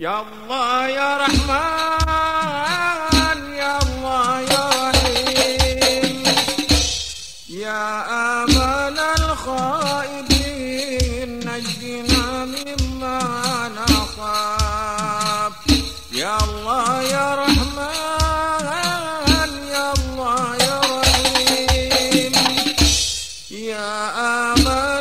يا الله يا رحمن يا الله يا رحيم. يا امل الخائبين نجنا مما نخاف. يا الله يا رحمن يا الله يا رحيم. يا امل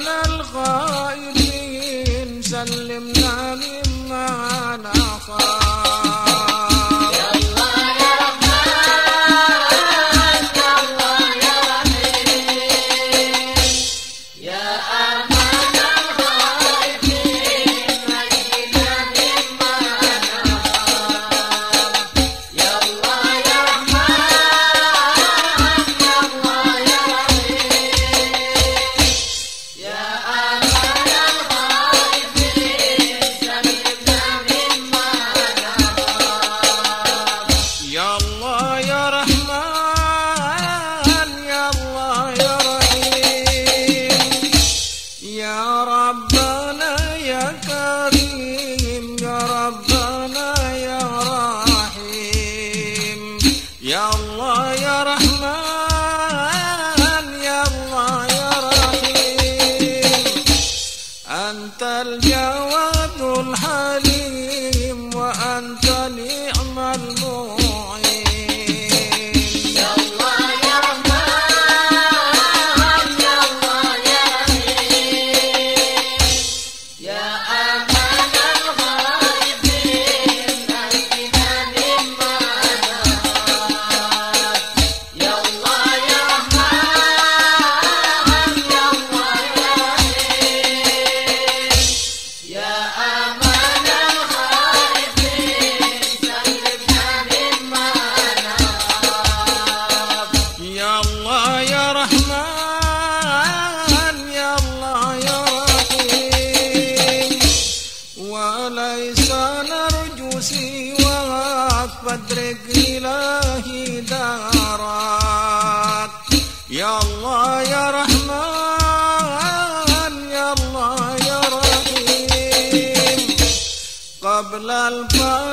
Alma.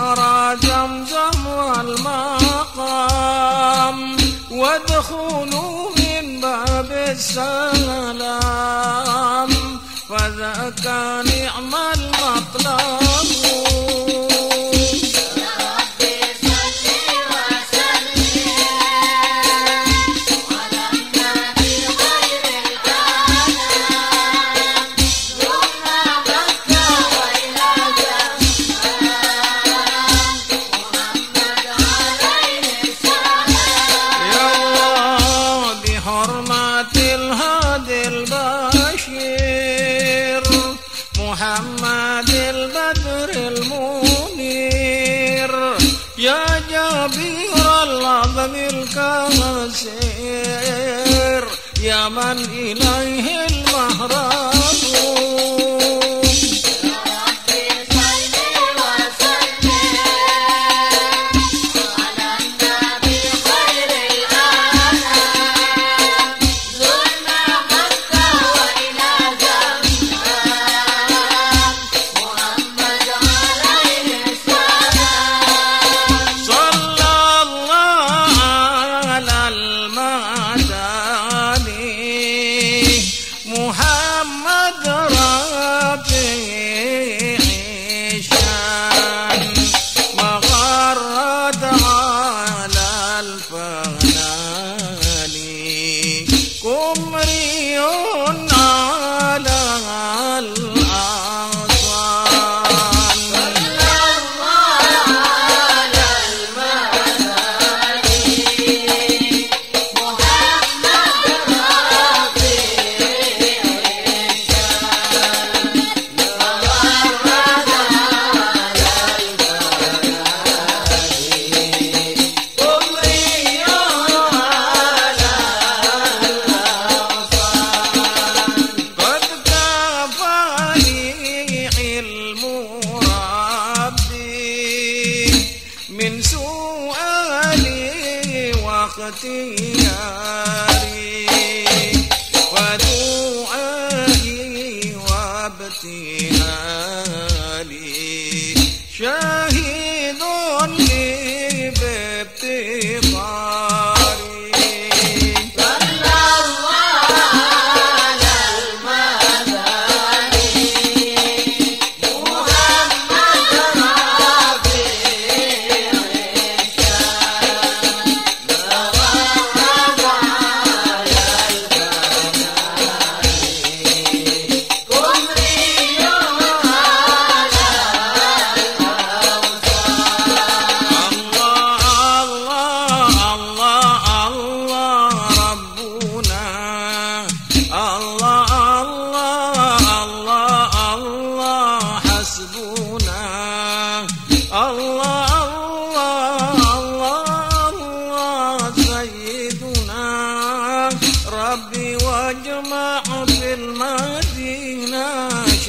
نهر زمزم والمقام وادخلوا من باب السلام فذاك نعم المطلب. المصير يا من إليه المهرب. far.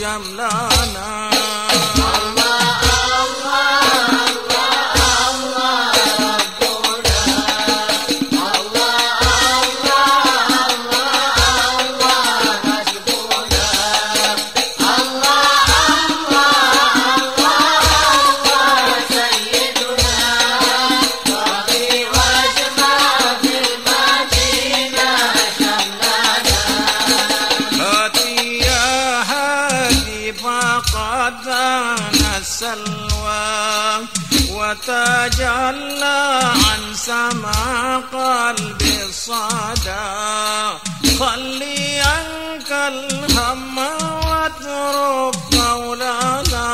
श्याम लाना تجلى عن سما قلبي الصدى خلي عنك الهم واترك مولانا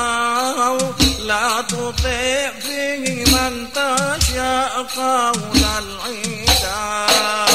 لا تطيع فيه من تشاء قول العدا.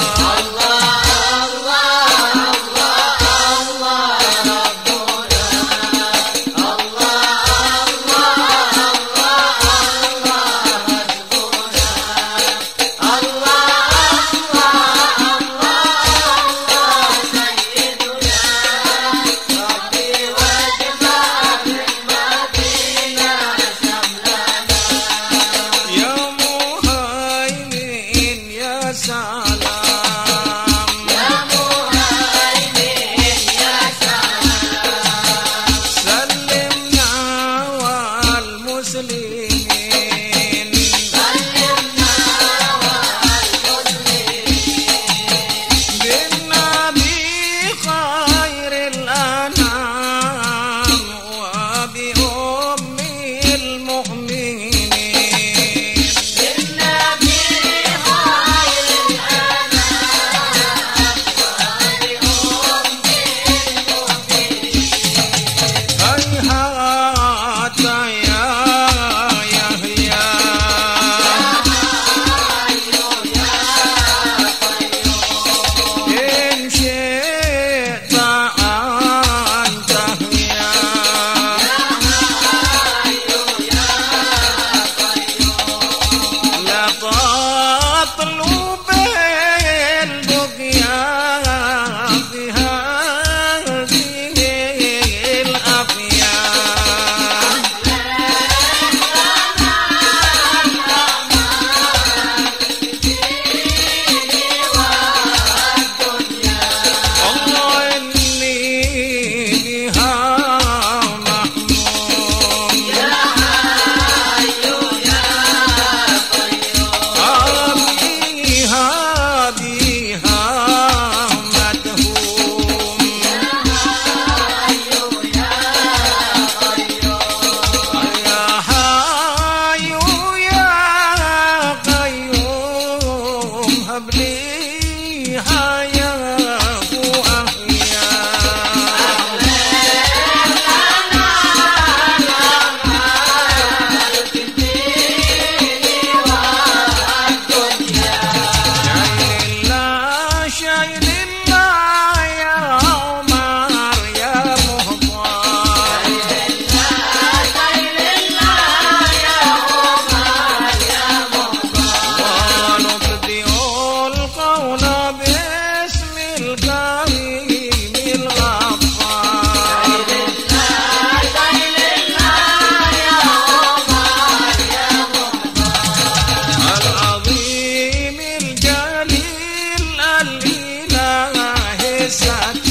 esa